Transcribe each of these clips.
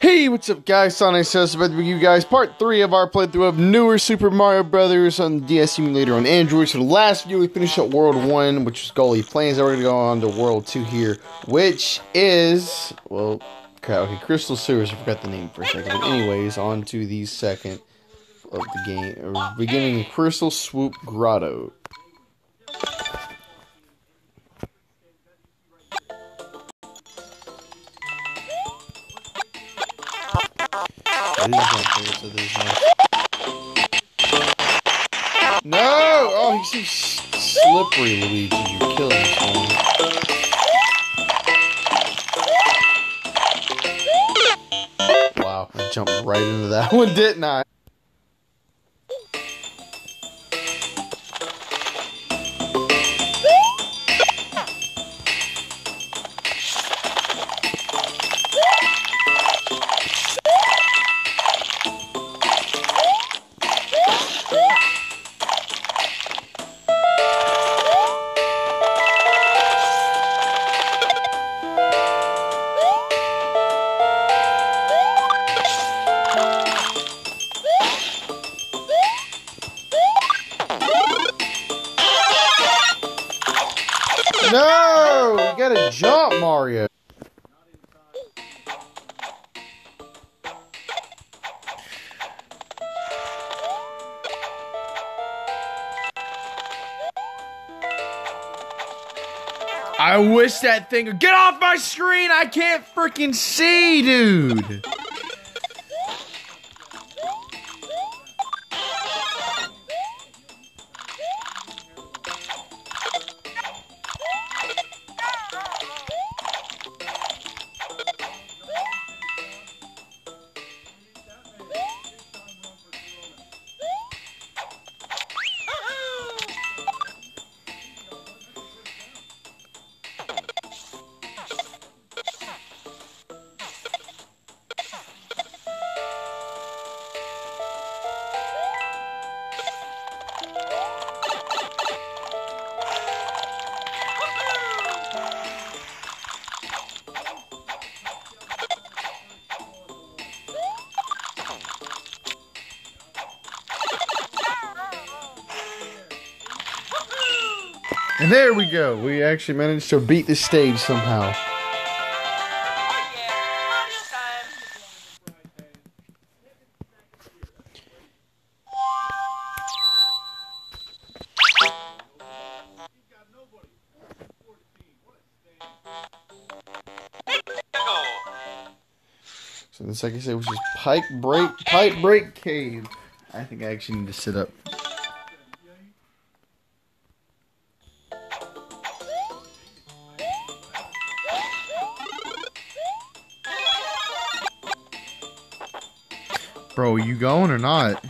Hey, what's up, guys? Sonic says about to bring you guys part three of our playthrough of newer Super Mario Brothers on the DS Emulator on Android. So the last video we finished up World One, which was Gully Plains. Now we're gonna go on to World Two here, which is well, okay, Crystal Sewers. I forgot the name for a second. But anyways, on to the second of the game, beginning Crystal Swoop Grotto. It is so there's no. No! Oh, he's so slippery, Luigi. You're killing one. Wow, I jumped right into that one, didn't I? I wish that thing get off my screen. I can't freaking see, dude. And there we go. We actually managed to beat the stage somehow. So the second stage was just pipe break, Pipebreak Cave. I think I actually need to sit up. Bro, you going or not?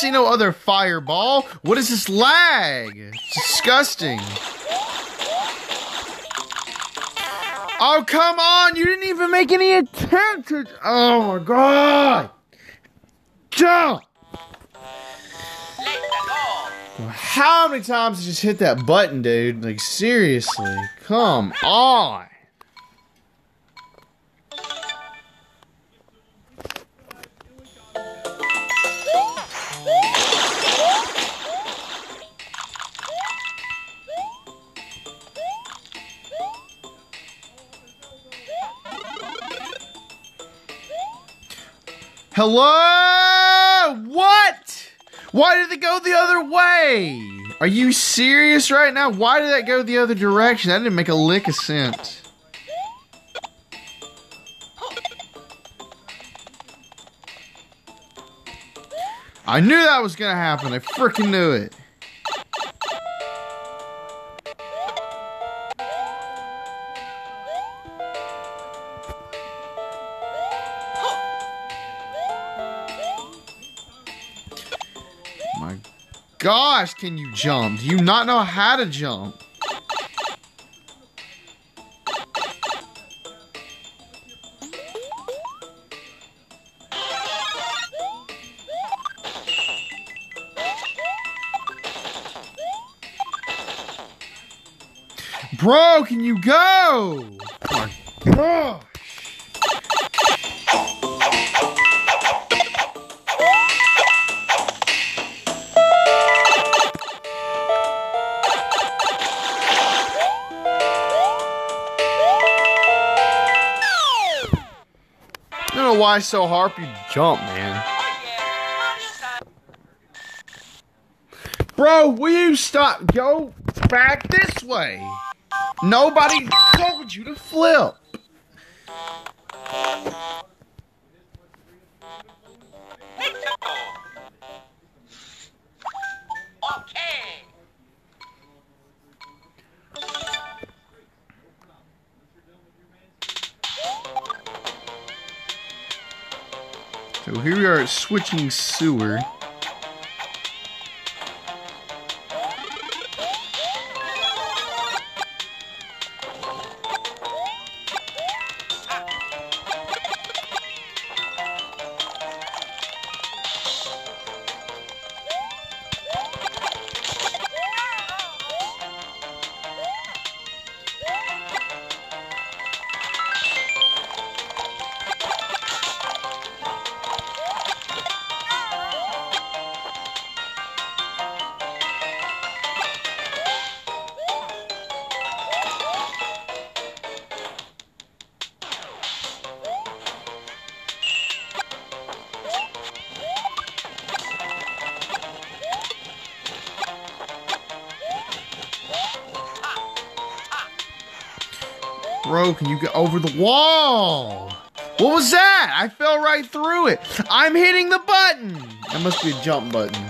See no other fireball. What is this lag? It's disgusting. Oh, come on. You didn't even make any attempt to. Oh, my God. Jump. How many times did you just hit that button, dude? Like, seriously. Come on. Hello? What? Why did it go the other way? Are you serious right now? Why did that go the other direction? That didn't make a lick of sense. I knew that was gonna happen. I freaking knew it. My gosh, can you jump? Do you not know how to jump? Bro, can you go? Oh so hard you jump, man. Bro, will you stop? Go back this way. Nobody told you to flip. So here we are at switching sewer. Bro, can you get over the wall? What was that? I fell right through it. I'm hitting the button. That must be a jump button.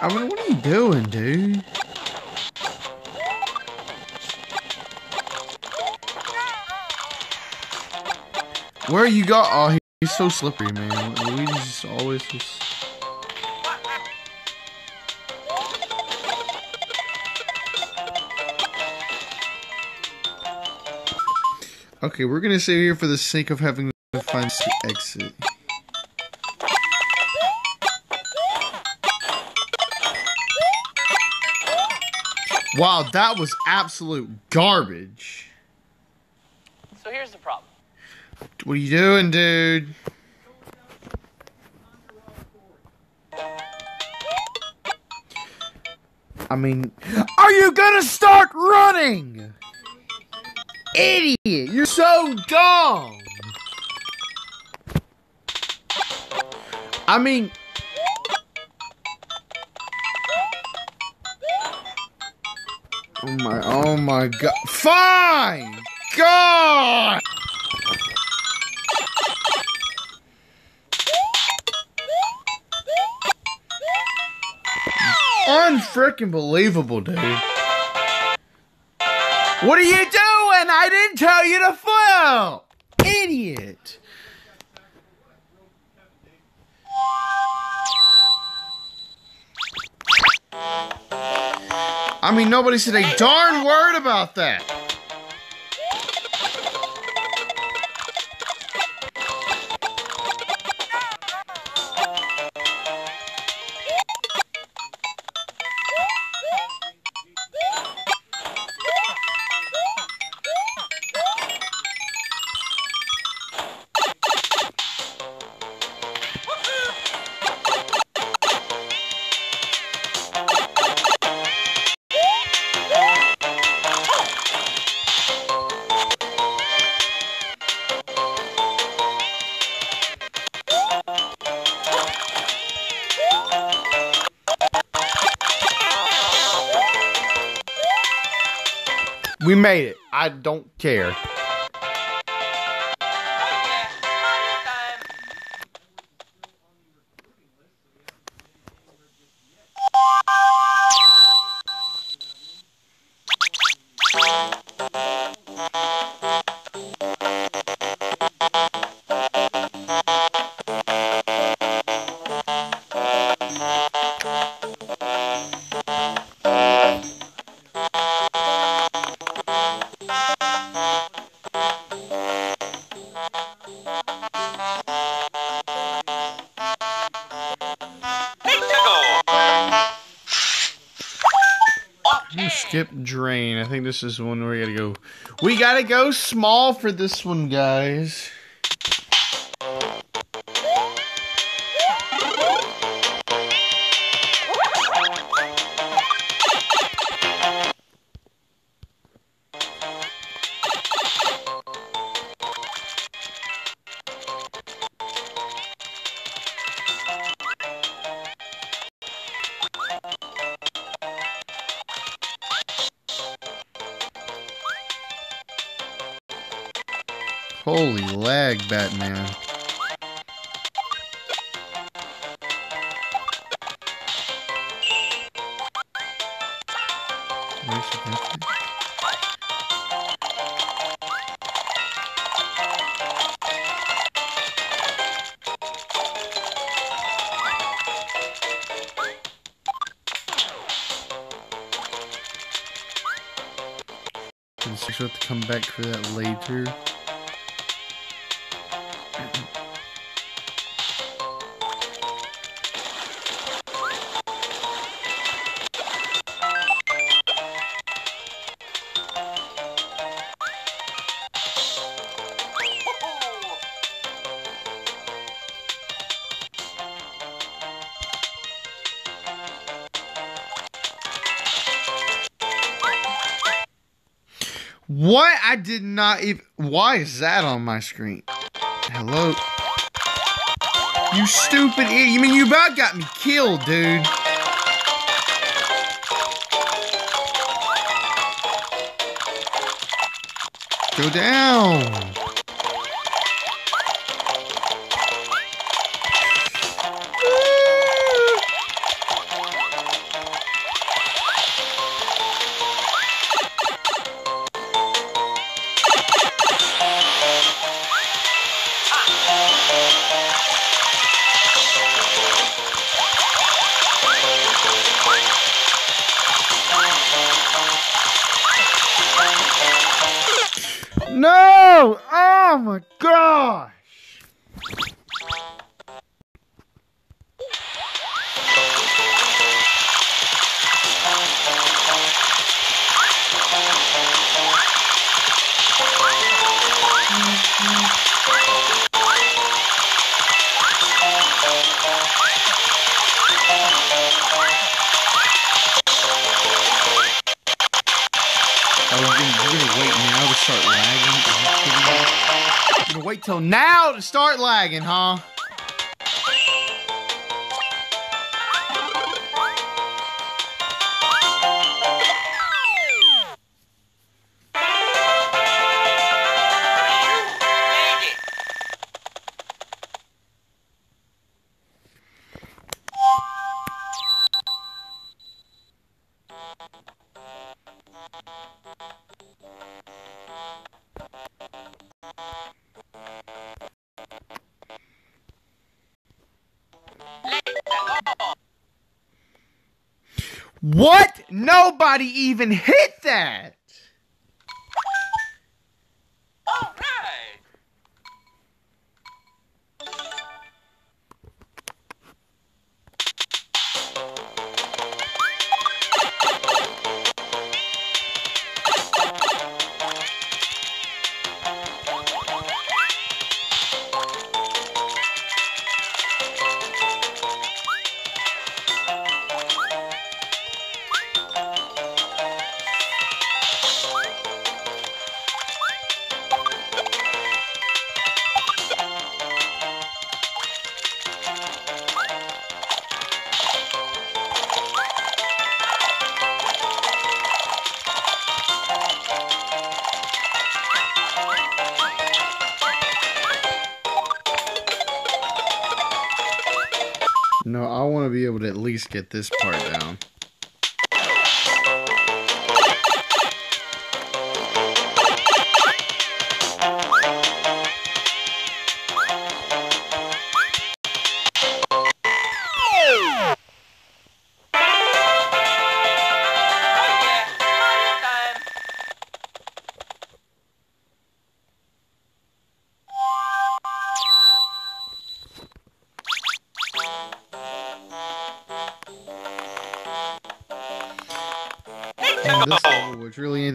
I mean, what are you doing, dude? Where you go? Oh, he- he's so slippery, man. Luigi's just always just. Okay, we're gonna stay here for the sake of having to find the exit. Wow, that was absolute garbage. So here's the problem. What are you doing, dude? I mean, are you gonna start running? Idiot, you're so dumb. I mean, oh my, oh my god. Fine! God! Unfreaking believable, dude. What are you doing? I didn't tell you to flip! Idiot! I mean, nobody said a darn word about that. We made it. I don't care. Skip drain. I think this is one where we gotta go. We gotta go small for this one, guys. Does he have to come back for that later? What? I did not even. Why is that on my screen? Hello? You stupid idiot. You mean you about got me killed, dude? Go down. Oh start lagging, huh? Even hit that! Get this part down.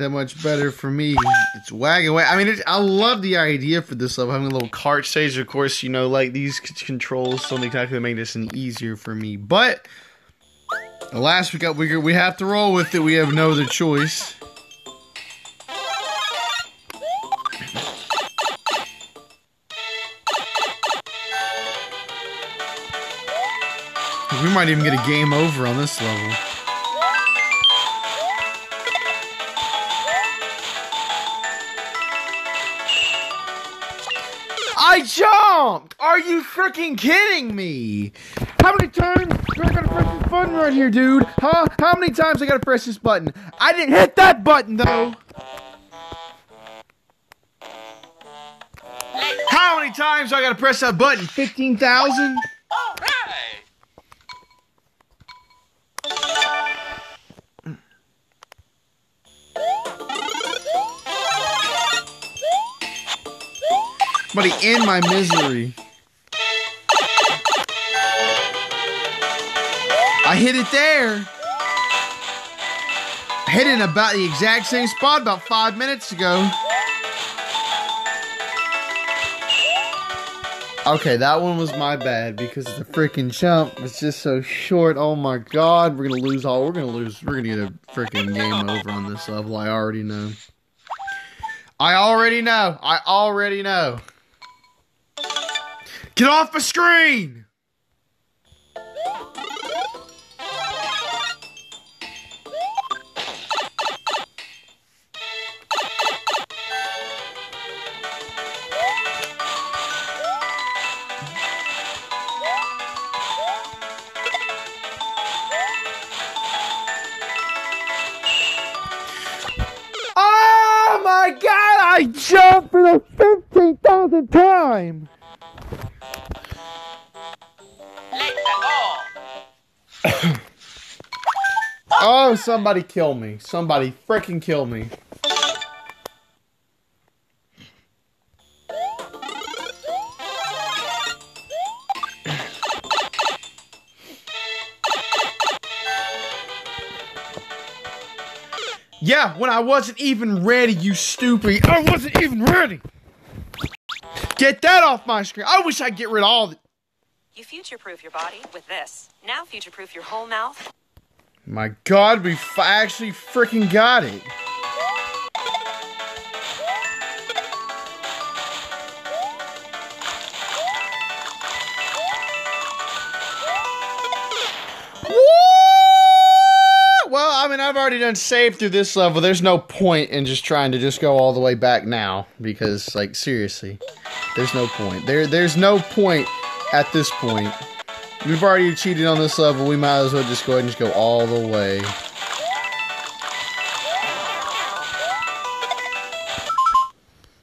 That much better for me, it's Wagon Way. I mean, I love the idea for this level, having a little cart stage. Of course, you know, like these controls don't exactly make this any easier for me. But alas, we got we we have to roll with it. We have no other choice. We might even get a game over on this level. I jumped! Are you freaking kidding me? How many times do I gotta press this button right here, dude? Huh? How many times I gotta press this button? I didn't hit that button though! How many times do I gotta press that button? 15,000? Buddy, in my misery. I hit it there. I hit it in about the exact same spot about five minutes ago. Okay, that one was my bad because the freaking jump was just so short. Oh my god, we're gonna lose all. We're gonna lose. We're gonna get a freaking game over on this level. I already know. I already know. I already know. Get off the screen! Oh my god, I jumped for the 15,000th time! Oh, somebody kill me. Somebody freaking kill me. Yeah, when I wasn't even ready, you stupid. I wasn't even ready. Get that off my screen. I wish I'd get rid of all the. You future-proof your body with this. Now future-proof your whole mouth. My god, we actually freaking got it. Well, I mean, I've already done save through this level. There's no point in just trying to just go all the way back now because, like, seriously, there's no point. There, there's no point at this point. We've already cheated on this level. We might as well just go ahead and just go all the way.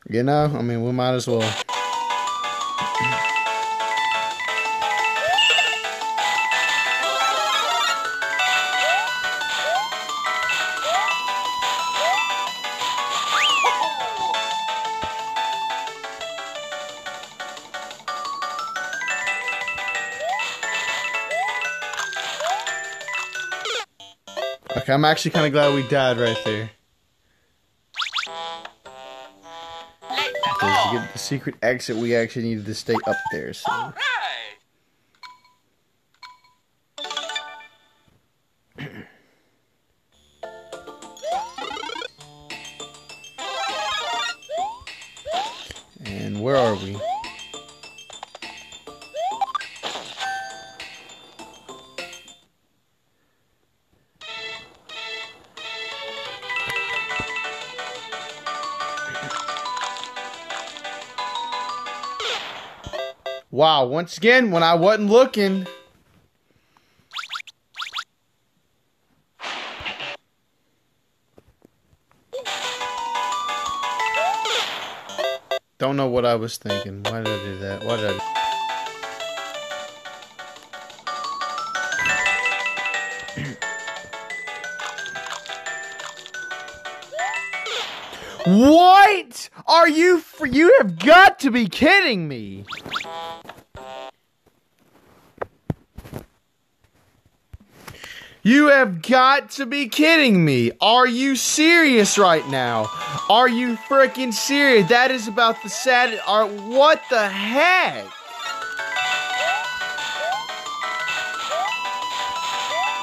You know, I mean, we might as well. I'm actually kind of glad we died right there. To get the secret exit, we actually needed to stay up there. So. Wow, once again, when I wasn't looking. Don't know what I was thinking. Why did I do that? Why did I... What? Are you you have got to be kidding me. You have got to be kidding me. Are you serious right now? Are you freaking serious? That is about the sad. Are what the heck?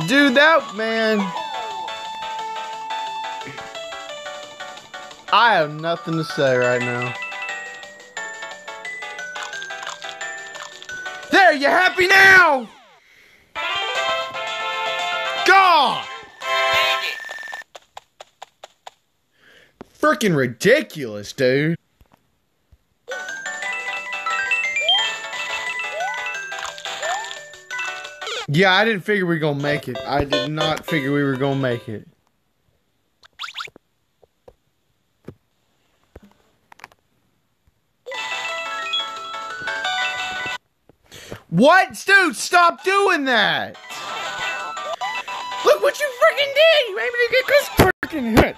Dude, that man. I have nothing to say right now. There, you happy now? Freaking ridiculous, dude. Yeah, I didn't figure we were gonna make it. I did not figure we were gonna make it. What? Dude, stop doing that! Look what you freaking did! You made me get this freaking hit!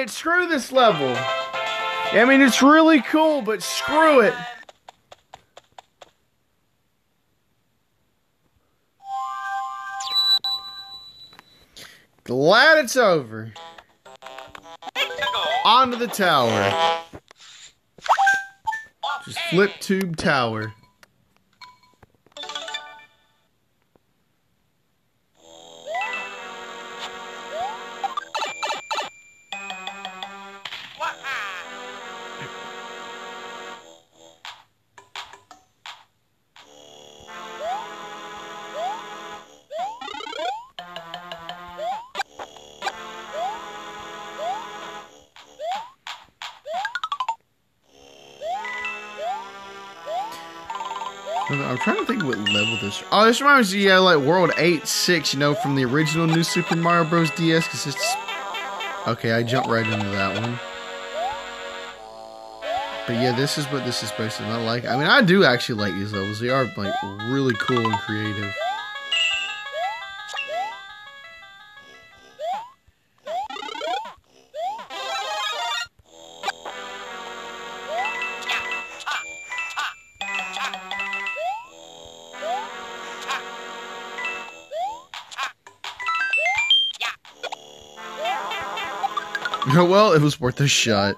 It. Screw this level. I mean, it's really cool, but screw it. Glad it's over. Onto the tower. Just Fliptube Tower. Oh, this reminds me, yeah, like World 8 6, you know, from the original New Super Mario Bros. DS, because it's. Okay, I jumped right into that one. But yeah, this is what this is supposed to look like. I mean, I do actually like these levels. They are, like, really cool and creative. Well, it was worth a shot.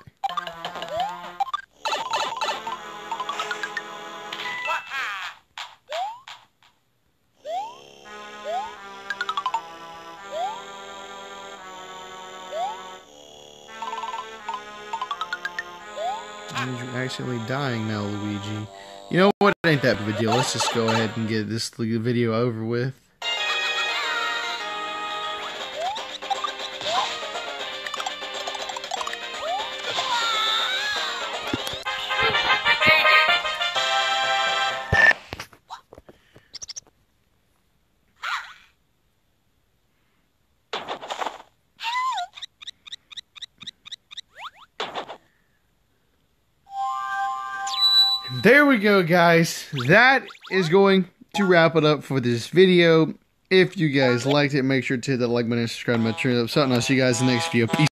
You're accidentally dying now, Luigi. You know what? It ain't that big of a deal. Let's just go ahead and get this video over with. Guys that is going to wrap it up for this video. If you guys liked it make sure to hit that like button and subscribe to my channel. Something i'll see you guys in the next video. Peace